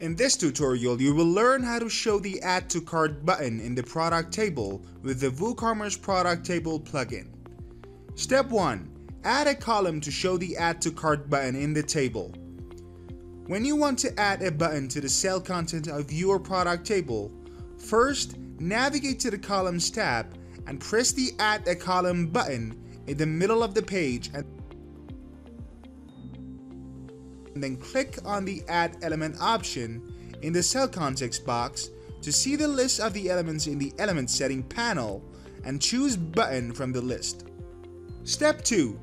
In this tutorial, you will learn how to show the Add to Cart button in the product table with the WooCommerce product table plugin. Step 1. Add a column to show the Add to Cart button in the table. When you want to add a button to the sale content of your product table, first navigate to the Columns tab and press the Add a Column button in the middle of the page and then click on the Add Element option in the Cell Context box to see the list of the elements in the Element Setting panel and choose Button from the list. Step 2.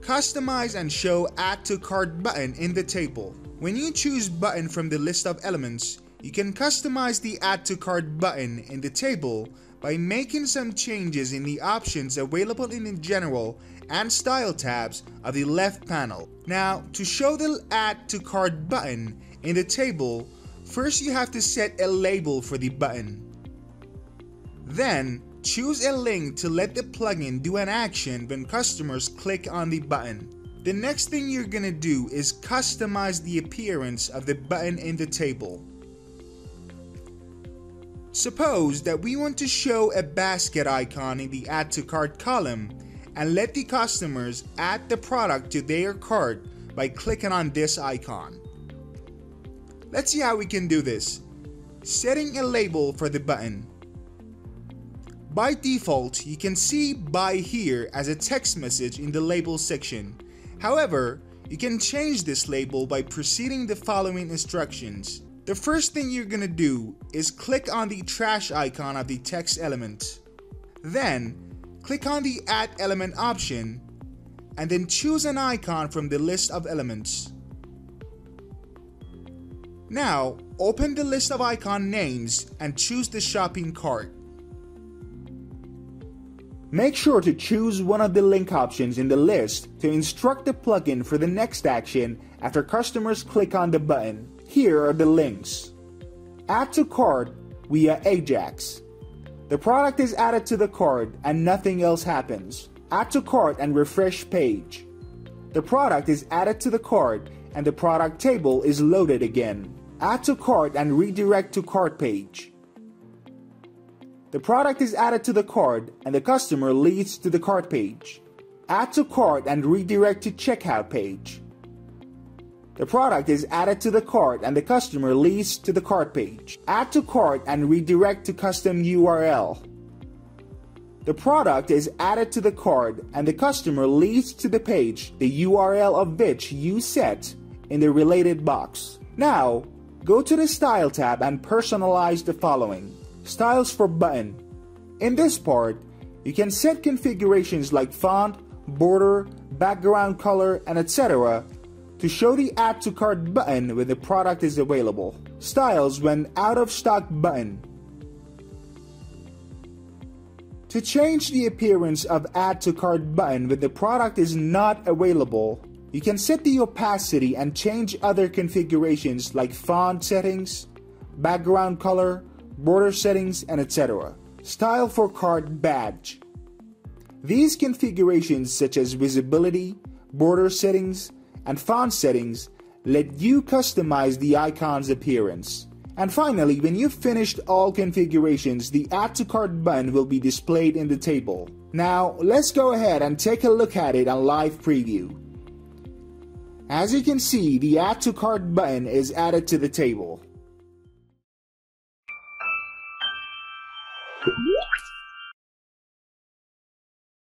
Customize and show Add to Cart button in the table. When you choose Button from the list of elements, you can customize the Add to Cart button in the table by making some changes in the options available in the General and Style tabs of the left panel. Now, to show the Add to Cart button in the table, first you have to set a label for the button. Then, choose a link to let the plugin do an action when customers click on the button. The next thing you're gonna do is customize the appearance of the button in the table. Suppose that we want to show a basket icon in the add to cart column and let the customers add the product to their cart by clicking on this icon. Let's see how we can do this. Setting a label for the button. By default, you can see buy here as a text message in the label section. However, you can change this label by proceeding the following instructions. The first thing you're gonna do is click on the trash icon of the text element. Then, click on the add element option and then choose an icon from the list of elements. Now, open the list of icon names and choose the shopping cart. Make sure to choose one of the link options in the list to instruct the plugin for the next action after customers click on the button. Here are the links. Add to cart via Ajax. The product is added to the cart and nothing else happens. Add to cart and refresh page. The product is added to the cart and the product table is loaded again. Add to cart and redirect to cart page. The product is added to the cart and the customer leads to the cart page. Add to cart and redirect to checkout page. The product is added to the cart and the customer leads to the cart page. Add to cart and redirect to custom URL. The product is added to the cart and the customer leads to the page, the URL of which you set in the related box. Now, go to the Style tab and personalize the following. Styles for button. In this part, you can set configurations like font, border, background color, and etc to show the add to cart button when the product is available. Styles when out of stock button. To change the appearance of add to cart button when the product is not available, you can set the opacity and change other configurations like font settings, background color, border settings, and etc. Style for cart badge. These configurations such as visibility, border settings, and font settings let you customize the icon's appearance. And finally, when you've finished all configurations, the Add to Cart button will be displayed in the table. Now, let's go ahead and take a look at it on live preview. As you can see, the Add to Cart button is added to the table.